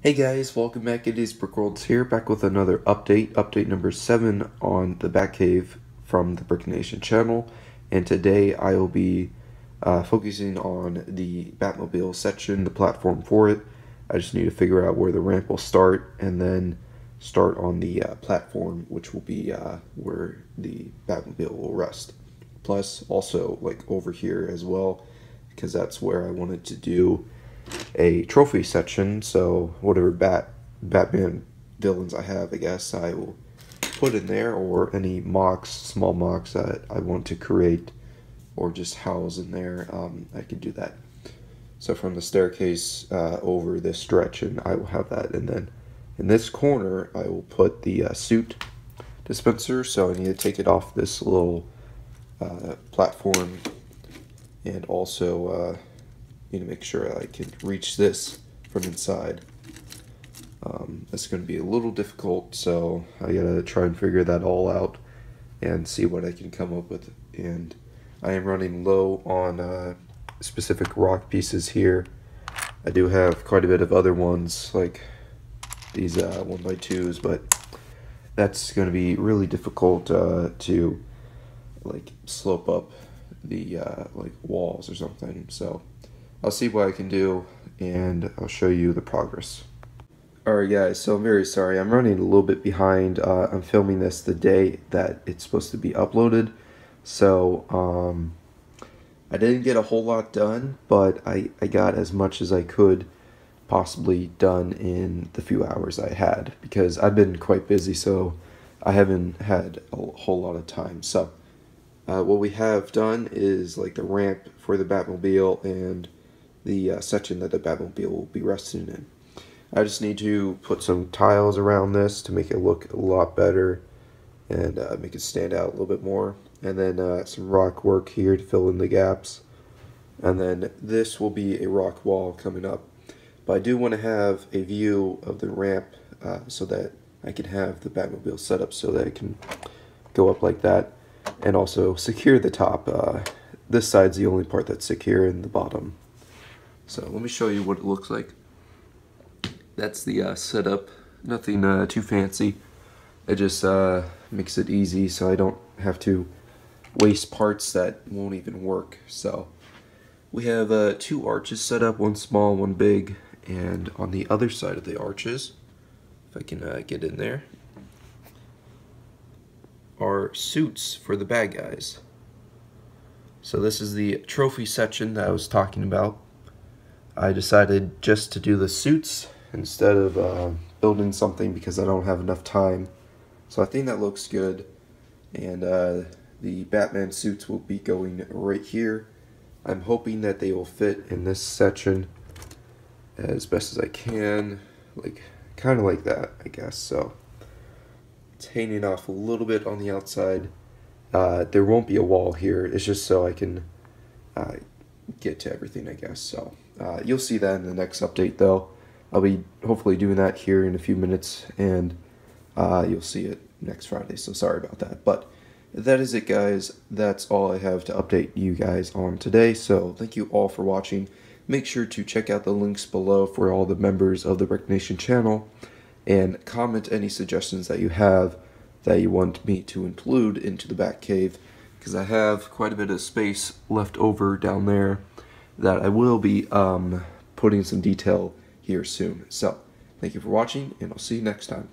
Hey guys, welcome back. It is Brickworlds here, back with another update, update number 7 on the Batcave from the Brick Nation channel. And today I will be uh, focusing on the Batmobile section, the platform for it. I just need to figure out where the ramp will start and then start on the uh, platform, which will be uh, where the Batmobile will rest. Plus, also like over here as well, because that's where I wanted to do a trophy section. So whatever Bat Batman villains I have, I guess I will put in there, or any MOCs, small MOCs that I want to create, or just house in there. Um, I can do that. So from the staircase uh, over this stretch, and I will have that, and then in this corner I will put the uh, suit dispenser. So I need to take it off this little uh, platform, and also uh, need to make sure I can reach this from inside. Um, that's going to be a little difficult, so I gotta try and figure that all out and see what I can come up with. And I am running low on uh, specific rock pieces here. I do have quite a bit of other ones, like these uh, 1x2s, but that's going to be really difficult uh, to like slope up the uh, like walls or something. So I'll see what I can do and I'll show you the progress. Alright guys, so I'm very sorry. I'm running a little bit behind. Uh, I'm filming this the day that it's supposed to be uploaded. So, um, I didn't get a whole lot done, but I, I got as much as I could possibly done in the few hours I had because I've been quite busy, so I haven't had a whole lot of time. So, uh, what we have done is like the ramp for the Batmobile and the uh, section that the Batmobile will be resting in. I just need to put some tiles around this to make it look a lot better and uh, make it stand out a little bit more. And then uh, some rock work here to fill in the gaps. And then this will be a rock wall coming up. But I do want to have a view of the ramp uh, so that I can have the Batmobile set up so that it can go up like that. And also secure the top. Uh, this side's the only part that's secure in the bottom. So let me show you what it looks like. That's the uh, setup, nothing uh, too fancy. It just uh, makes it easy so I don't have to waste parts that won't even work. So we have uh, two arches set up, one small, one big, and on the other side of the arches, if I can uh, get in there, are suits for the bad guys. So this is the trophy section that I was talking about. I decided just to do the suits instead of uh, building something because I don't have enough time. So I think that looks good. And uh, the Batman suits will be going right here. I'm hoping that they will fit in this section as best as I can. Like, kind of like that, I guess. So it's hanging off a little bit on the outside. Uh, there won't be a wall here. It's just so I can uh, get to everything, I guess. So uh, you'll see that in the next update, though. I'll be hopefully doing that here in a few minutes, and uh, you'll see it next Friday. So sorry about that, but that is it, guys. That's all I have to update you guys on today. So thank you all for watching. Make sure to check out the links below for all the members of the Brick Nation channel, and comment any suggestions that you have that you want me to include into the Batcave because I have quite a bit of space left over down there that I will be um, putting some detail here soon. So, thank you for watching, and I'll see you next time.